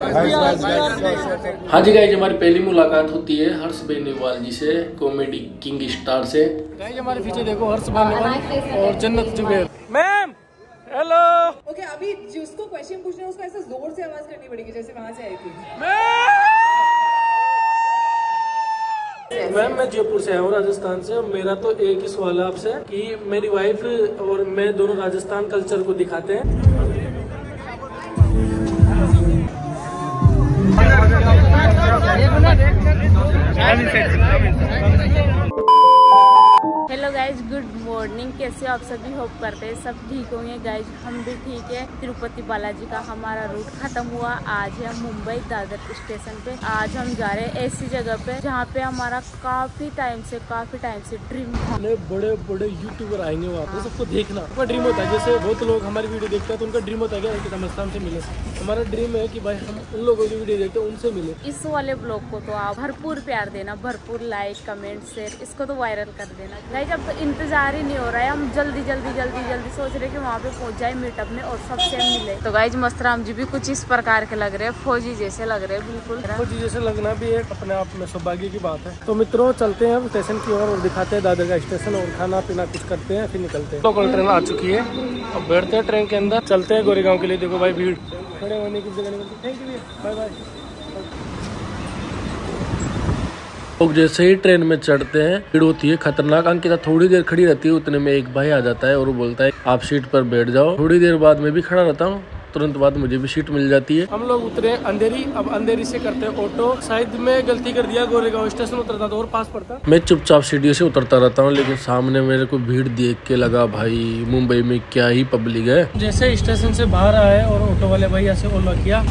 हाँ जी गाइज़ हमारी पहली मुलाकात होती है हर्ष बेनीवाल जी से कॉमेडी किंग स्टार से। गाइज़ हमारे पीछे देखो हर्ष बेनीवाल और जन्नत जुबेर। मैम हेलो ओके अभी जिसको क्वेश्चन पूछना है उसको ऐसा ज़ोर से आवाज़ करनी पड़ेगी जैसे वहाँ से आई थी। मैम मैं जयपुर से आया हूँ राजस्थान से। और मेरा तो एक ही सवाल है आपसे कि मेरी वाइफ और मैं दोनों राजस्थान कल्चर को दिखाते हैं। Come inside, come inside. Hello guys good morning कैसे हो आप सभी? होप करते हैं सब ठीक होंगे। गाइज़ हम भी ठीक है। तिरुपति बालाजी का हमारा रूट खत्म हुआ। आज है मुंबई दादर स्टेशन पे। आज हम जा रहे हैं ऐसी जगह पे जहाँ पे हमारा काफ़ी टाइम से काफ़ी टाइम से ड्रीम था। बड़े बड़े यूट्यूबर आएँगे वहाँ पे। सबको देखना। उनका ड्रीम होता है। जैसे बहुत लोग हमारी वीडियो देखते हैं तो उनका ड्रीम होता है कि से मिले। हमारा ड्रीम है कि भाई हम उन लोगों की वीडियो देखते हैं उनसे मिले। इस वाले ब्लॉग को तो आप भरपूर प्यार देना। भरपूर लाइक कमेंट शेयर इसको तो वायरल कर देना। गाइज़ अब तो इंतज़ार ही नहीं हो रहा है। हम जल्दी जल्दी जल्दी जल्दी सोच रहे कि वहाँ पे पहुँच जाए मीटअप में और सबसे मिले। तो गाइज़ मस्तराम जी भी कुछ इस प्रकार के लग रहे हैं, फौजी जैसे लग रहे हैं, बिल्कुल। फौजी जैसे लगना भी एक अपने आप में सौभाग्य की बात है। तो मित्रों, चलते हैं स्टेशन की ओर और दिखाते हैं दादर का स्टेशन और खाना पीना कुछ करते हैं, फिर निकलते हैं। लोकल ट्रेन आ चुकी है। अब बैठते हैं ट्रेन के अंदर। चलते हैं गोरेगांव के लिए। देखो भाई भीड़। खड़े होने की जगह थैंक यू बाय बाय लोग जैसे ही ट्रेन में चढ़ते हैं भीड़ होती है खतरनाक। अंकिता थोड़ी देर खड़ी रहती है उतने में एक भाई आ जाता है और वो बोलता है आप सीट पर बैठ जाओ। थोड़ी देर बाद मैं भी खड़ा रहता हूँ। तुरंत बाद मुझे भी सीट मिल जाती है। हम लोग उतरे अंधेरी अब अंधेरी से करते हैं ऑटो। शायद में गलती कर दिया गोरेगांव स्टेशन उतरता तो और पास पड़ता। मैं चुपचाप सीढ़ियों से उतरता रहता हूँ लेकिन सामने मेरे को भीड़ देख के लगा भाई मुंबई में क्या ही पब्लिक है? जैसे स्टेशन से बाहर आए और ऑटो वाले भाई ऐसे ओला किया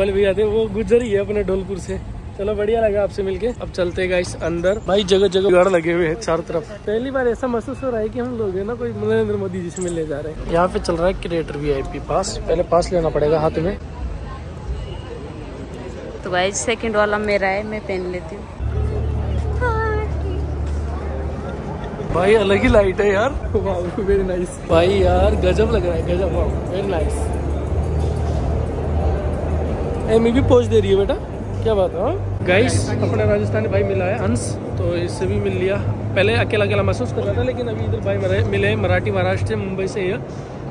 ऑटो वाले भैया थे वो गुजर ही है अपने ढोलपुर से। चलो बढ़िया लगा आपसे मिलके। अब चलते गाइस अंदर। भाई जगह जगह गाड़ लगे हुए हैं चारों तरफ़। पहली बार ऐसा महसूस हो रहा है कि हम लोग है ना कोई नरेंद्र मोदी जी से मिलने जा रहे हैं। यहाँ पे चल रहा है क्रिएटर वी पास पहले पास लेना पड़ेगा हाथ में। तो गाइज़ सेकंड वाला मेरा है मैं पहन लेती हूँ। भाई अलग ही लाइट है यार। वेरी नाइस भाई यार गजब लग रहा है गजब। वेरी नाइस ए मैं भी पहुँच दे रही है बेटा। क्या बात है गाइस अपना राजस्थानी भाई मिला है अंश तो इससे भी मिल लिया। पहले अकेला अकेला महसूस कर रहा था लेकिन अभी इधर भाई मिले हैं, मराठी महाराष्ट्र से मुंबई से ही है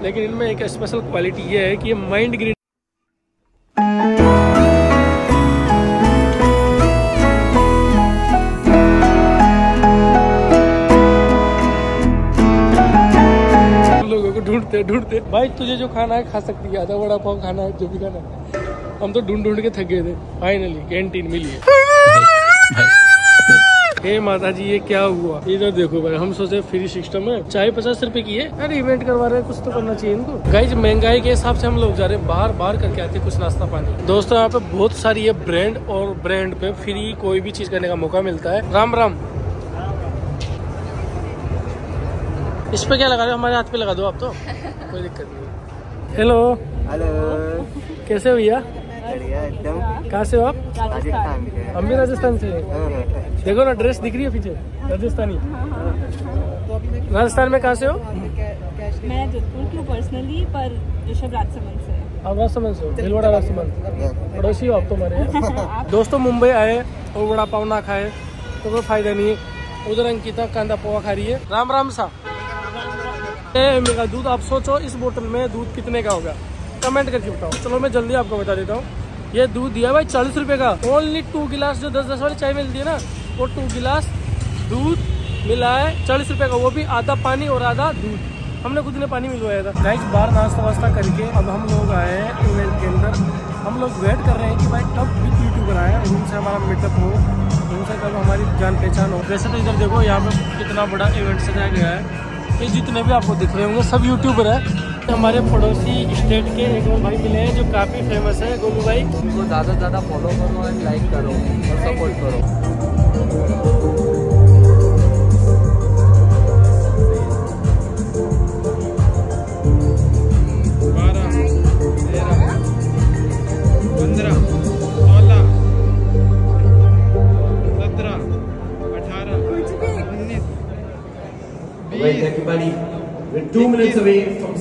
लेकिन इनमें एक स्पेशल क्वालिटी ये है कि ये माइंड ग्रीन लोगों को ढूंढते ढूंढते। भाई तुझे जो खाना है खा सकती है आधा बड़ा पाव खाना है जो भी खाना है। हम तो ढूंढ ढूंढ के थक गए थे। फाइनली कैंटीन मिली है। हे माता जी ये क्या हुआ? इधर देखो भाई हम सोचे फ्री सिस्टम है। चाय पचास रुपए की है। अरे इवेंट करवा रहे हैं कुछ तो करना चाहिए इनको। गाइज़ महँगाई के हिसाब से हम लोग जा रहे हैं बार बार करके आते हैं कुछ नाश्ता पानी। दोस्तों यहाँ पे बहुत सारी है ब्रांड और ब्रांड पे फ्री कोई भी चीज़ करने का मौका मिलता है। राम राम। इस पे क्या लगा रहे हो? हमारे हाथ पे लगा दो आप तो। कोई दिक्कत नहीं हेलो हेलो कैसे भैया? बढ़िया एकदम। कहाँ से हो आप? राजस्थान से। हम भी राजस्थान से हैं। हाँ, हाँ। देखो ना ड्रेस दिख रही है पीछे राजस्थानी। राजस्थान में कहाँ से हो? मैं जोधपुर की पर्सनली पर ऋषभ राजसमंद से। आप राजसमंद से हो? भीलवाड़ा राजसमंद। पड़ोसी हो आप तो हमारे दोस्तों मुंबई आए और बड़ा पाव ना खाए तो कोई फ़ायदा नहीं है। उधर अंकिता कांदा पोहा खा रही है। राम राम सा। मेरा दूध आप सोचो इस बोतल में दूध कितने का होगा? कमेंट करके बताओ। चलो मैं जल्दी आपको बता देता हूँ। ये दूध दिया भाई चालीस रुपए का। ओनली टू गिलास जो दस दस वाली चाय मिलती है ना, वो टू गिलास दूध मिला है चालीस रुपए का। वो भी आधा पानी और आधा दूध। हमने खुद ने पानी मिलवाया था। गाइस बाहर नाश्ता वास्ता करके अब हम लोग आए हैं इवेंट के अंदर। हम लोग वेट कर रहे हैं कि भाई कब बिग यूट्यूबर आए। उनसे हमारा मीटअप हो। उनसे कब हमारी जान पहचान हो। वैसे तो इधर देखो, यहाँ पे कितना बड़ा इवेंट सजाया गया है। ये जितने भी आपको दिख रहे होंगे, सब यूट्यूबर है। हमारे पड़ोसी स्टेट के एक और भाई मिले हैं जो काफ़ी फ़ेमस है गोलू भाई। उनको ज़्यादा से ज़्यादा फॉलो करो और लाइक करो और सपोर्ट करो। बारह तेरह पंद्रह सोलह सत्रह अठारह उन्नीस everybody, we're two minutes away from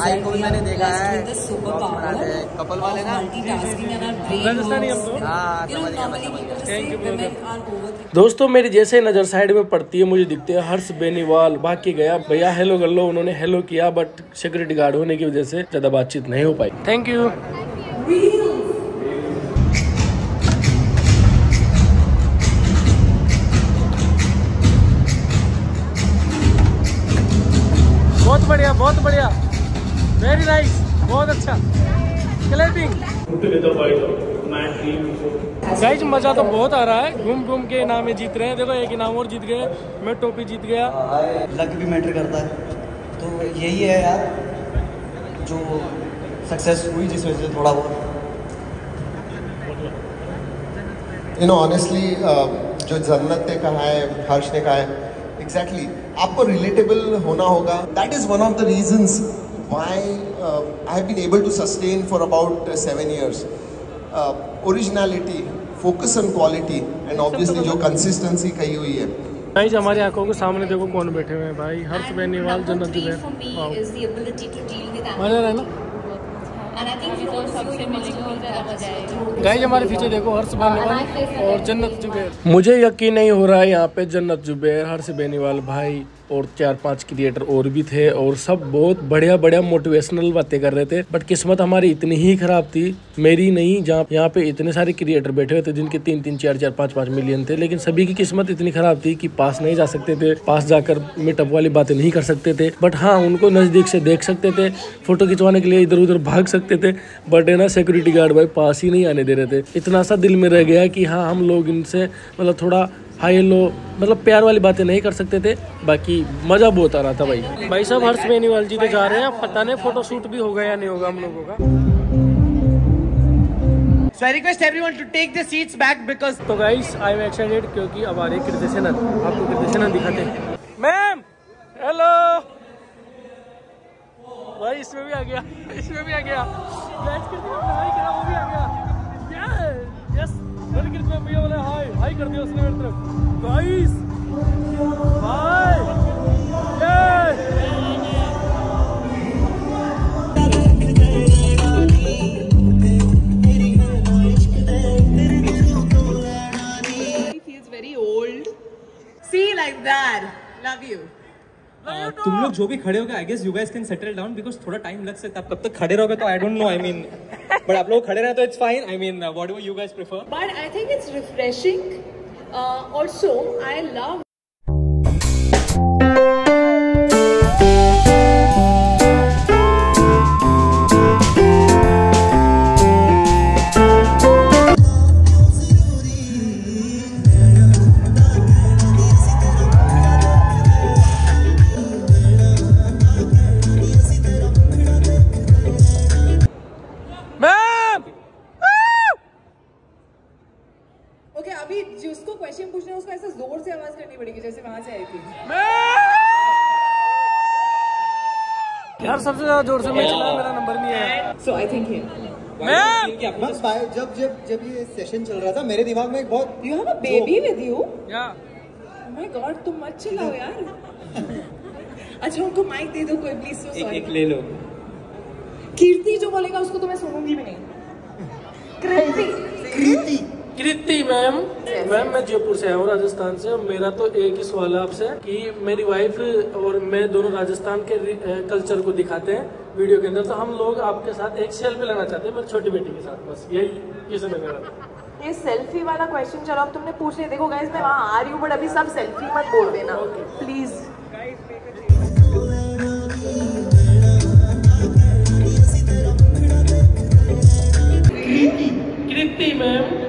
भाई को भी मैंने देखा है। हैं। कपल वाले ना? तो हाँ दोस्तों मेरी जैसे नज़र साइड में पड़ती है मुझे दिखते हैं हर्ष बेनीवाल। बाकी गया भैया हेलो कर लो उन्होंने हेलो किया बट सिक्योरिटी गार्ड होने की वजह से ज़्यादा बातचीत नहीं हो पाई। थैंक यू बहुत बढ़िया बहुत बढ़िया। वेरी नाइस बहुत अच्छा. क्लैपिंग गाइज़ मज़ा तो बहुत आ रहा है. घूम घूम के इनाम जीत रहे हैं. देखो एक इनाम और जीत गए. मैं टोपी जीत गया. लक भी मैटर करता है. तो यही है यार जो सक्सेस हुई जिस वजह से थोड़ा बहुत। यू नो ऑनेस्टली जो जन्नत ने कहा है हर्ष ने कहा है एग्जैक्टली exactly, आपको रिलेटेबल होना होगा. That is one of the reasons why I have been able to sustain for about seven years originality focus on quality and obviously जो कंसिस्टेंसी कही हुई है. गाइज़ हमारी आँखों के सामने देखो कौन बैठे हुए हैं भाई। हर्ष बेनीवाल जन्नत जुबैर। मज़ा है ना? गाइज़ हमारे पीछे देखो हर्ष बेनीवाल और जन्नत जुबैर मुझे यकीन नहीं हो रहा है यहाँ पे जन्नत जुबैर हर्ष बेनीवाल भाई और चार पाँच क्रिएटर और भी थे और सब बहुत बढ़िया बढ़िया मोटिवेशनल बातें कर रहे थे। बट किस्मत हमारी इतनी ही खराब थी, मेरी नहीं, जहाँ, यहाँ पे इतने सारे क्रिएटर बैठे हुए थे जिनके तीन तीन, चार चार, पाँच पाँच मिलियन थे। लेकिन सभी की किस्मत इतनी खराब थी कि पास नहीं जा सकते थे, पास जाकर मीटअप वाली बातें नहीं कर सकते थे। बट हाँ उनको नज़दीक से देख सकते थे फ़ोटो खिंचवाने के लिए इधर उधर भाग सकते थे बट है ना सिक्योरिटी गार्ड भाई पास ही नहीं आने दे रहे थे। इतना सा दिल में रह गया कि हाँ हम लोग इनसे मतलब थोड़ा हाई हेलो मतलब प्यार वाली बातें नहीं कर सकते थे बाकी मज़ा बहुत आ रहा था भाई। भाई साहब हर्ष बेनीवाल जी तो जा रहे हैं। पता नहीं फ़ोटो शूट भी होगा या नहीं होगा हम लोगों का। So I request everyone to take the seats back because तो गाइस आई एम एक्साइटेड क्योंकि अब आ रही आपको दिखाते हैं। मैम हेलो भाई इसमें भी आ गया। इसमें भी आ गया। गाइस करा वो भी आ गया यस भैया बोले हाय कर दिया उसने मेरी तरफ़। गाइस हाय ये He feels very old. See like that. Love you. तुम लोग जो भी खड़े हो गए I guess you guys can settle down because थोड़ा टाइम लग सकता है। कब तक खड़े रहोगे तो I don't know I mean but आप लोग खड़े रहे तो it's fine I mean what you guys prefer but I think it's refreshing also I I ज़्यादा ज़ोर से मैं चला मेरा नंबर नहीं आया। सो आई थिंक मैम जब जब जब ये सेशन चल रहा था मेरे दिमाग में एक बहुत you have a baby with you. या माय गॉड तुम मत चिल्लाओ यार। अच्छा उनको माइक दे दो कोई प्लीज़ सो एक सॉरी एक ले लो। कीर्ति जो बोलेगा उसको तो मैं सुनूँगी भी नहीं। कृति कृति मैम मैम मैं जयपुर से आया हूँ राजस्थान से। और मेरा तो एक ही सवाल है आपसे कि मेरी वाइफ और मैं दोनों राजस्थान के कल्चर को दिखाते हैं वीडियो के अंदर। तो हम लोग आपके साथ एक सेल्फी लेना चाहते हैं मेरी छोटी बेटी के साथ बस यही ये समय मेरा। ये सेल्फी वाला क्वेश्चन चलो अब तुमने पूछ। लिया देखो गाइस मैं वहाँ आ रही हूँ बट अभी सब सेल्फी मत बोल देना। Please Kriti Kirti ma'am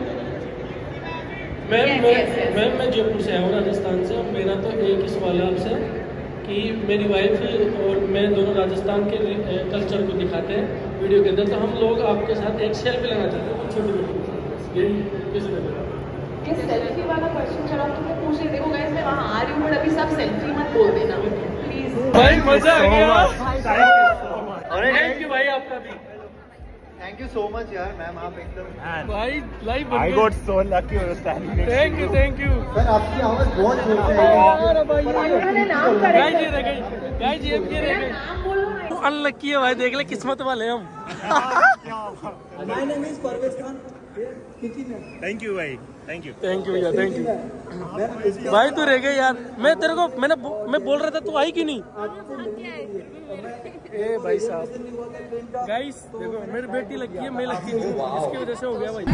ma'am मैं मैम मैं जयपुर से आया हूँ राजस्थान से और मेरा तो एक ही सवाल है आपसे कि मेरी वाइफ और मैं दोनों राजस्थान के कल्चर को दिखाते हैं वीडियो के अंदर तो हम लोग आपके साथ एक सेल्फी लेना चाहते हैं छोटी मोटी ये सेल्फी वाला क्वेश्चन चलो अब तुमने पूछ लिया देखो गाइस मैं वहाँ आ रही हूँ बट अभी सब सेल्फी मत बोल देना। प्लीज़ भाई मज़ा आ गया थैंक यू भाई आपका भी थैंक यू सो मच यार मैम आप एकदम भाई live I got so lucky on standing next thank you thank you sir आपकी आवाज़ बहुत ज़ोर से अनलक्की है भाई देख ले किस्मत वाले हम। My name is Parvez Khan thank you भाई। थैंक यू थैंक यू भैया थैंक यू भाई तू रह गए यार। मैं तेरे को मैंने मैं बोल रहा था तू आई क्यों नहीं? ए भाई साहब। गाइस देखो मेरी बेटी लगी है मैं लगती नहीं हूँ। इसकी वजह से हो गया भाई।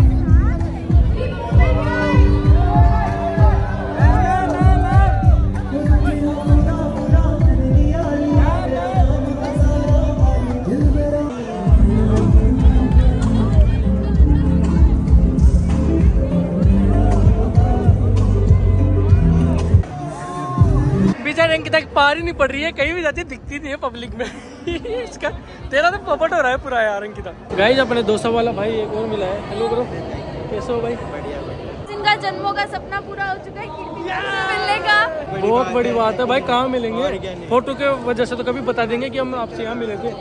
बेचारे अंकिता की पार ही नहीं पड़ रही है कहीं भी जाती दिखती नहीं है पब्लिक में। इसका तेरा तो पपट हो रहा है पूरा यार अंकिता। गाइस अपने दोस्तों वाला भाई एक और मिला है। हेलो ब्रो कैसे हो भाई? जिनका जन्मों का सपना पूरा हो चुका है मिलने का। बहुत बड़ी बात है भाई कहाँ मिलेंगे? फ़ोटो के वजह से तो कभी बता देंगे कि हम आपसे यहाँ मिले थे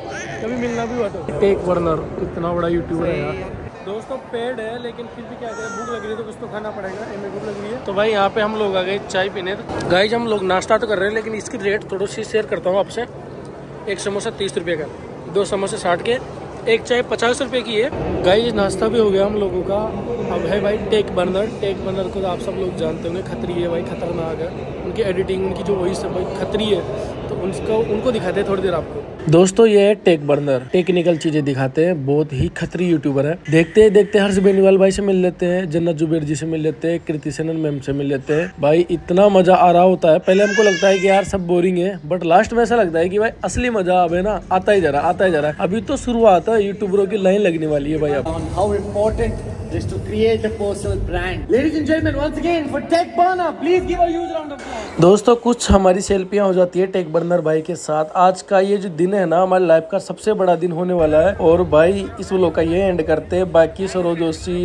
कभी मिलना भी हुआ तो। टेक वर्नर इतना बड़ा यूट्यूबर है यार। दोस्तों पेड है, लेकिन फिर भी क्या करें? भूख लग रही है तो कुछ तो खाना पड़ेगा एम भूख लग रही है। तो भाई यहाँ पे हम लोग आ गए चाय पीने। गाइज़ हम लोग नाश्ता तो कर रहे हैं, लेकिन इसकी रेट थोड़ी सी शेयर करता हूँ आपसे। एक समोसा तीस रुपये का, दो समोसे साठ के, एक चाय पचास रुपये की है। गाइस नाश्ता भी हो गया हम लोगों का। अब है भाई टेक बर्नर टेक बर्नर को तो आप सब लोग जानते होंगे, खतरी है भाई, खतरनाक है। उनकी एडिटिंग उनकी जो वॉइस है भाई, खतरी है। तो उनको उनको दिखाते हैं थोड़ी देर आपको। दोस्तों, ये है टेक बर्नर टेक्निकल चीज़ें दिखाते हैं। बहुत ही खतरी यूट्यूबर है। देखते हैं, देखते हर्ष बेनीवाल भाई से मिल लेते हैं जन्नत जुबेर जी से मिल लेते हैं, कृति सेनन मैम से मिल लेते हैं। भाई, इतना मज़ा आ रहा होता है। पहले हमको लगता है कि यार, सब बोरिंग है बट लास्ट में ऐसा लगता है कि भाई, असली मज़ा अब है ना, आता ही जा रहा आता ही जा रहा है। अभी तो शुरुआत है यूट्यूबरों की लाइन लगने वाली है भाई अब। How it is to create a personal brand. Ladies and gentlemen, once again for Tech Burner, please give a huge round of applause. दोस्तों कुछ हमारी सेल्फियाँ हो जाती है टेक बर्नर भाई के साथ। आज का ये जो दिन है ना हमारे लाइफ का सबसे बड़ा दिन होने वाला है। और भाई इस व्लॉग का ये एंड करते हैं। बाकी सरोज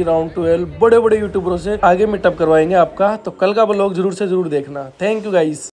राउंड ट्वेल्व बड़े बड़े यूट्यूबरों से आगे मीटअप करवाएँगे आपका। तो कल का व्लॉग ज़रूर से ज़रूर देखना। Thank you guys